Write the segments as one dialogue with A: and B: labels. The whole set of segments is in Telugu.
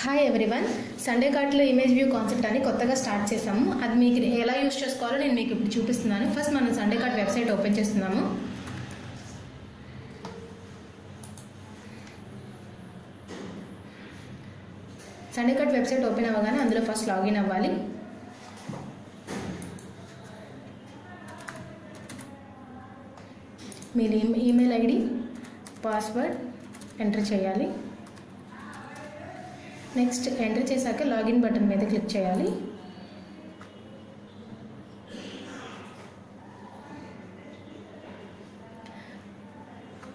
A: హాయ్ ఎవ్రీవన్ సండే కార్ట్లో ఇమేజ్ వ్యూ కాన్సెప్ట్ అని కొత్తగా స్టార్ట్ చేసాము. అది మీకు ఎలా యూస్ చేసుకోవాలో నేను మీకు ఇప్పుడు చూపిస్తున్నాను. ఫస్ట్ మనం సండే కార్ట్ వెబ్సైట్ ఓపెన్ చేస్తున్నాము. సండే కార్ట్ వెబ్సైట్ ఓపెన్ అవ్వగానే అందులో ఫస్ట్ లాగిన్ అవ్వాలి. మీరు ఈమెయిల్ ఐడి పాస్వర్డ్ ఎంటర్ చేయాలి. నెక్స్ట్ ఎంటర్ చేశాక లాగిన్ బటన్ మీద క్లిక్ చేయాలి.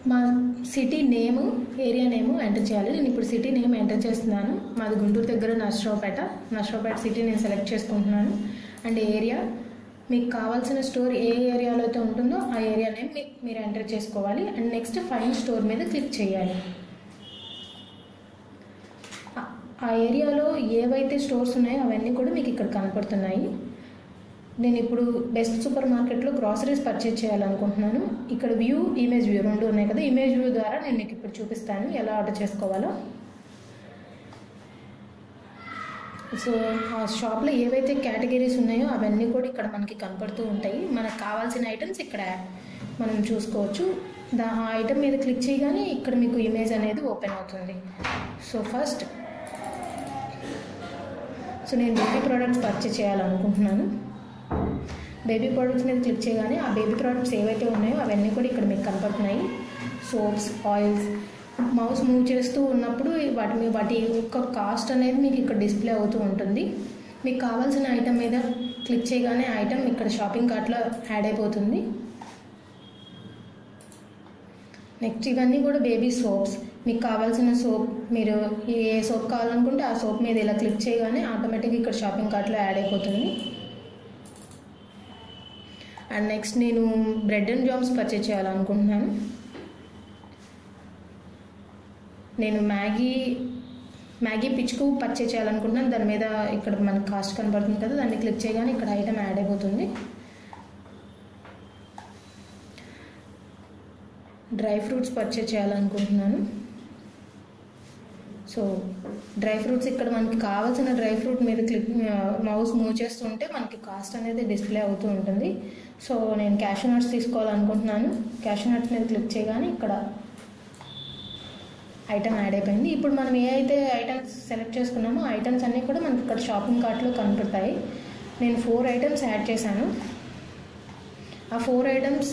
A: మా city name area name enter చేయాలి. నేను ఇప్పుడు సిటీ నేమ్ ఎంటర్ చేస్తున్నాను. మాది గుంటూరు దగ్గర నర్సరావుపేట. నర్సరావుపేట సిటీ నేను సెలెక్ట్ చేసుకుంటున్నాను. అండ్ ఏరియా మీకు కావాల్సిన స్టోర్ ఏ ఏరియాలో అయితే ఉంటుందో ఆ ఏరియా నేమ్ మీరు ఎంటర్ చేసుకోవాలి. అండ్ నెక్స్ట్ ఫైన్ స్టోర్ మీద క్లిక్ చేయాలి. ఆ- ఏరియాలో ఏవైతే స్టోర్స్ ఉన్నాయో అవన్నీ కూడా మీకు ఇక్కడ కనపడుతున్నాయి. నేను ఇప్పుడు బెస్ట్ సూపర్ మార్కెట్లో గ్రాసరీస్ పర్చేజ్ చేయాలనుకుంటున్నాను. ఇక్కడ వ్యూ ఇమేజ్ వ్యూ రెండు ఉన్నాయి కదా. ఇమేజ్ వ్యూ ద్వారా నేను మీకు ఇప్పుడు చూపిస్తాను ఎలా ఆర్డర్ చేసుకోవాలో. సో ఆ షాప్లో ఏవైతే కేటగిరీస్ ఉన్నాయో అవన్నీ కూడా ఇక్కడ మనకి కనపడుతూ ఉంటాయి. మనకు కావాల్సిన ఐటమ్స్ ఇక్కడ మనం చూసుకోవచ్చు. దా ఆ ఐటమ్ మీద క్లిక్ చేయగానే ఇక్కడ మీకు ఇమేజ్ అనేది ఓపెన్ అవుతుంది. సో ఫస్ట్ సో నేను బేబీ ప్రోడక్ట్స్ పర్చేస్ చేయాలనుకుంటున్నాను. బేబీ ప్రోడక్ట్స్ మీద క్లిక్ చేయగానే ఆ బేబీ ప్రోడక్ట్స్ ఏవైతే ఉన్నాయో అవన్నీ కూడా ఇక్కడ మీకు కనపడుతున్నాయి. సోప్స్ ఆయిల్స్ మౌస్ మూవ్ చేస్తూ ఉన్నప్పుడు వాటి మీద వాటి యొక్క కాస్ట్ అనేది మీకు ఇక్కడ డిస్ప్లే అవుతూ ఉంటుంది. మీకు కావాల్సిన ఐటెం మీద క్లిక్ చేయగానే ఐటెం ఇక్కడ షాపింగ్ కార్ట్లో యాడ్ అయిపోతుంది. నెక్స్ట్ ఇవన్నీ కూడా బేబీ సోప్స్. మీకు కావాల్సిన సోప్ మీరు ఏ సోప్ కావాలనుకుంటే ఆ సోప్ మీద ఇలా క్లిక్ చేయగానే ఆటోమేటిక్గా ఇక్కడ షాపింగ్ కార్ట్లో యాడ్ అయిపోతుంది. అండ్ నెక్స్ట్ నేను బ్రెడ్ అండ్ జామ్స్ పర్చేజ్ చేయాలనుకుంటున్నాను. నేను మ్యాగీ మ్యాగీ పిచ్చుకు పర్చేజ్ చేయాలనుకుంటున్నాను. దాని మీద ఇక్కడ మనకి కాస్ట్ కనబడుతుంది కదా దాన్ని క్లిక్ చేయగానే ఇక్కడ ఐటమ్ యాడ్ అయిపోతుంది. డ్రై ఫ్రూట్స్ పర్చేజ్ చేయాలనుకుంటున్నాను. సో డ్రై ఫ్రూట్స్ ఇక్కడ మనకి కావాల్సిన డ్రై ఫ్రూట్ మీద క్లిక్ మౌస్ మూవ్ చేస్తుంటే మనకి కాస్ట్ అనేది డిస్ప్లే అవుతూ ఉంటుంది. సో నేను క్యాష్ నట్స్ తీసుకోవాలనుకుంటున్నాను. క్యాష్ నట్స్ మీద క్లిక్ చేయగానే ఇక్కడ ఐటమ్ యాడ్ అయిపోయింది. ఇప్పుడు మనం ఏ అయితే ఐటమ్స్ సెలెక్ట్ చేసుకున్నామో ఐటమ్స్ అన్నీ కూడా మనకి ఇక్కడ షాపింగ్ కార్ట్లో కనపడతాయి. నేను ఫోర్ ఐటమ్స్ యాడ్ చేశాను. ఆ ఫోర్ ఐటమ్స్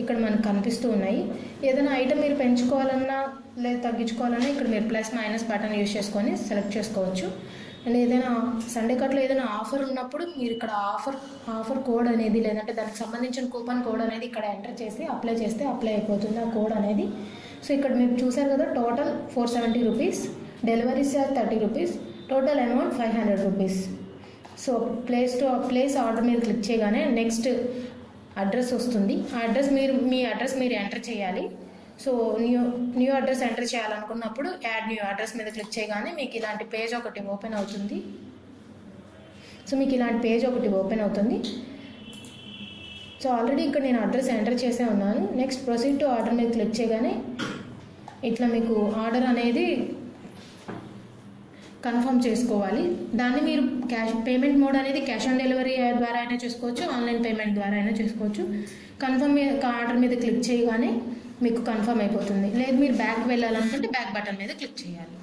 A: ఇక్కడ మనకు కనిపిస్తూ ఉన్నాయి. ఏదైనా ఐటమ్ మీరు పెంచుకోవాలన్నా లేదా తగ్గించుకోవాలన్నా ఇక్కడ మీరు ప్లస్ మైనస్ బటన్ యూస్ చేసుకొని సెలెక్ట్ చేసుకోవచ్చు. అండ్ ఏదైనా సండే కట్లో ఏదైనా ఆఫర్ ఉన్నప్పుడు మీరు ఇక్కడ ఆఫర్ ఆఫర్ కోడ్ అనేది లేదంటే దానికి సంబంధించిన కూపన్ కోడ్ అనేది ఇక్కడ ఎంటర్ చేసి అప్లై చేస్తే అప్లై అయిపోతుంది ఆ కోడ్ అనేది. సో ఇక్కడ మీరు చూసారు కదా total four seventy rupees delivery charge thirty rupees total amount five hundred rupees so place to place order మీద క్లిక్ చేయగానే నెక్స్ట్ అడ్రస్ వస్తుంది. ఆ అడ్రస్ మీరు మీ అడ్రస్ మీరు ఎంటర్ చేయాలి. So new new address enter చేయాలనుకున్నప్పుడు యాడ్ న్యూ అడ్రస్ మీద క్లిక్ చేయగానే మీకు ఇలాంటి పేజ్ ఒకటి ఓపెన్ అవుతుంది. సో మీకు ఇలాంటి పేజ్ ఒకటి ఓపెన్ అవుతుంది. సో ఆల్రెడీ ఇక్కడ నేను అడ్రస్ ఎంటర్ చేసే ఉన్నాను. నెక్స్ట్ ప్రొసీడ్ టు ఆర్డర్ మీద క్లిక్ చేయగానే ఇట్లా మీకు ఆర్డర్ అనేది కన్ఫర్మ్ చేసుకోవాలి. దాన్ని మీరు క్యాష్ పేమెంట్ మోడ్ అనేది క్యాష్ ఆన్ డెలివరీ ద్వారా అయినా చేసుకోవచ్చు ఆన్లైన్ పేమెంట్ ద్వారా అయినా చేసుకోవచ్చు. కన్ఫర్మ్ మీద ఆర్డర్ మీద క్లిక్ చేయగానే మీకు కన్ఫర్మ్ అయిపోతుంది. లేదు మీరు బ్యాక్ వెళ్ళాలనుకుంటే బ్యాక్ బటన్ మీద క్లిక్ చేయాలి.